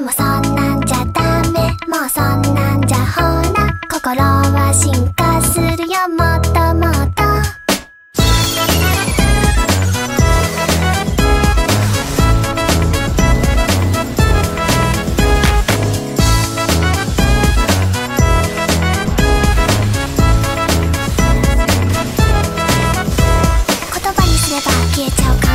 もそんなんじゃダメ。もうそんなんじゃほら。心は進化するよ。もっともっと。言葉にすれば消えちゃうか